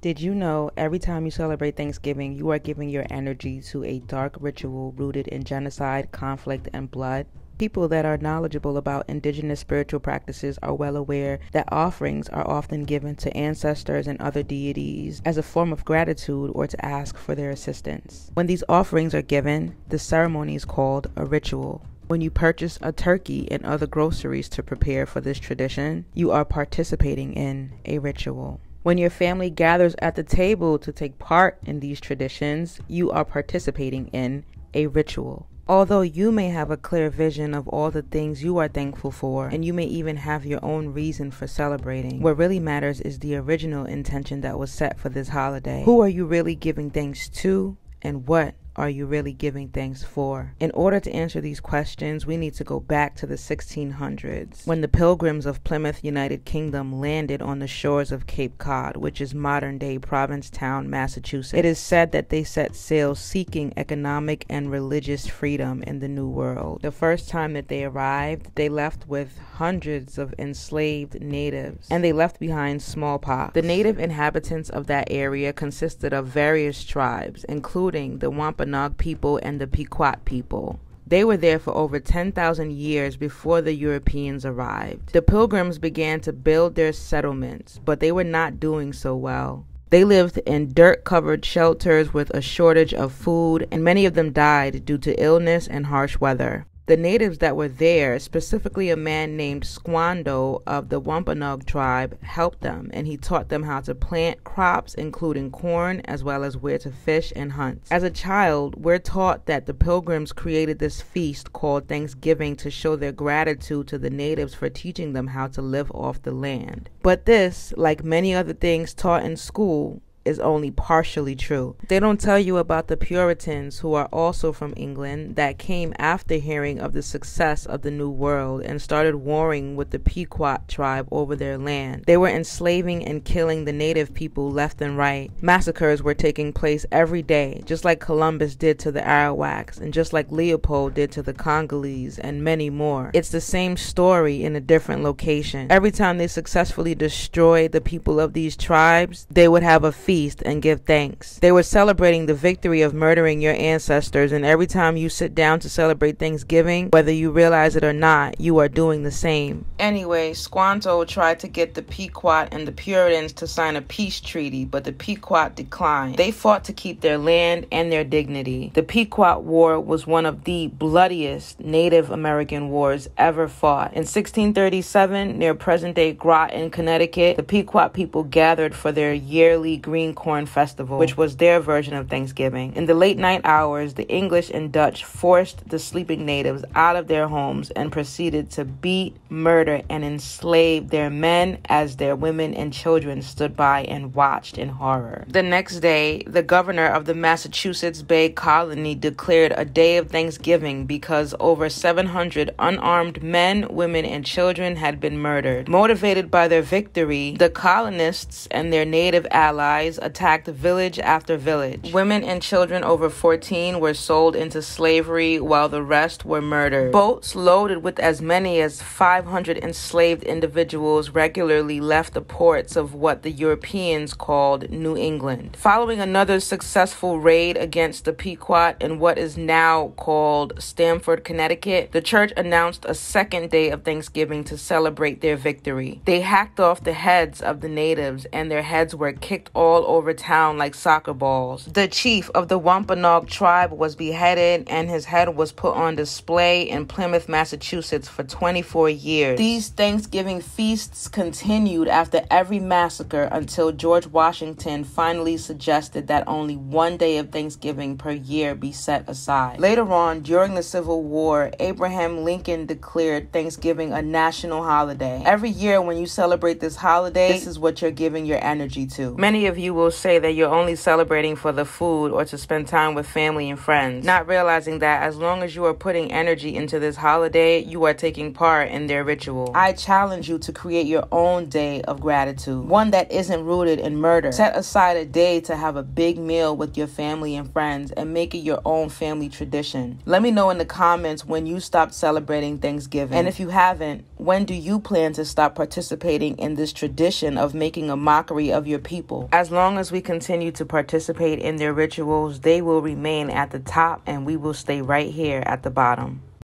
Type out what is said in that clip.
Did you know every time you celebrate Thanksgiving, you are giving your energy to a dark ritual rooted in genocide, conflict, and blood? People that are knowledgeable about indigenous spiritual practices are well aware that offerings are often given to ancestors and other deities as a form of gratitude or to ask for their assistance. When these offerings are given, the ceremony is called a ritual. When you purchase a turkey and other groceries to prepare for this tradition, you are participating in a ritual. When your family gathers at the table to take part in these traditions, you are participating in a ritual. Although you may have a clear vision of all the things you are thankful for, and you may even have your own reason for celebrating, what really matters is the original intention that was set for this holiday. Who are you really giving thanks to, and what are you really giving thanks for? In order to answer these questions, we need to go back to the 1600s when the pilgrims of Plymouth, United Kingdom, landed on the shores of Cape Cod, which is modern day Provincetown, Massachusetts. It is said that they set sail seeking economic and religious freedom in the New World. The first time that they arrived, they left with hundreds of enslaved natives and they left behind smallpox. The native inhabitants of that area consisted of various tribes, including the Wampanoag Wampanoag people and the Pequot people. They were there for over 10,000 years before the Europeans arrived. The Pilgrims began to build their settlements, but they were not doing so well. They lived in dirt covered shelters with a shortage of food, and many of them died due to illness and harsh weather. The natives that were there, specifically a man named Squanto of the Wampanoag tribe, helped them and he taught them how to plant crops, including corn, as well as where to fish and hunt. As a child, we're taught that the pilgrims created this feast called Thanksgiving to show their gratitude to the natives for teaching them how to live off the land. But this, like many other things taught in school, is only partially true. They don't tell you about the Puritans, who are also from England, that came after hearing of the success of the New World and started warring with the Pequot tribe over their land. They were enslaving and killing the native people left and right. Massacres were taking place every day, just like Columbus did to the Arawaks, and just like Leopold did to the Congolese, and many more. It's the same story in a different location. Every time they successfully destroyed the people of these tribes, they would have a feast feast and give thanks. They were celebrating the victory of murdering your ancestors, and every time you sit down to celebrate Thanksgiving, whether you realize it or not, you are doing the same. Anyway, Squanto tried to get the Pequot and the Puritans to sign a peace treaty, but the Pequot declined. They fought to keep their land and their dignity. The Pequot War was one of the bloodiest Native American wars ever fought. In 1637, near present day Groton, Connecticut, the Pequot people gathered for their yearly green Green Corn Festival, which was their version of Thanksgiving. In the late night hours, the English and Dutch forced the sleeping natives out of their homes and proceeded to beat, murder, and enslave their men as their women and children stood by and watched in horror. The next day, the governor of the Massachusetts Bay Colony declared a day of Thanksgiving because over 700 unarmed men, women, and children had been murdered. Motivated by their victory, the colonists and their native allies attacked village after village. Women and children over 14 were sold into slavery while the rest were murdered. Boats loaded with as many as 500 enslaved individuals regularly left the ports of what the Europeans called New England. Following another successful raid against the Pequot in what is now called Stamford, Connecticut, the church announced a second day of Thanksgiving to celebrate their victory. They hacked off the heads of the natives and their heads were kicked all over town like soccer balls. The chief of the Wampanoag tribe was beheaded and his head was put on display in Plymouth, Massachusetts for 24 years. These Thanksgiving feasts continued after every massacre until George Washington finally suggested that only one day of Thanksgiving per year be set aside. Later on, during the Civil War, Abraham Lincoln declared Thanksgiving a national holiday. Every year when you celebrate this holiday, this is what you're giving your energy to. Many of you will say that you're only celebrating for the food or to spend time with family and friends, not realizing that as long as you are putting energy into this holiday, you are taking part in their ritual. I challenge you to create your own day of gratitude, one that isn't rooted in murder. Set aside a day to have a big meal with your family and friends and make it your own family tradition. Let me know in the comments when you stopped celebrating Thanksgiving. And if you haven't, when do you plan to stop participating in this tradition of making a mockery of your people? As long long as we continue to participate in their rituals, they will remain at the top and we will stay right here at the bottom.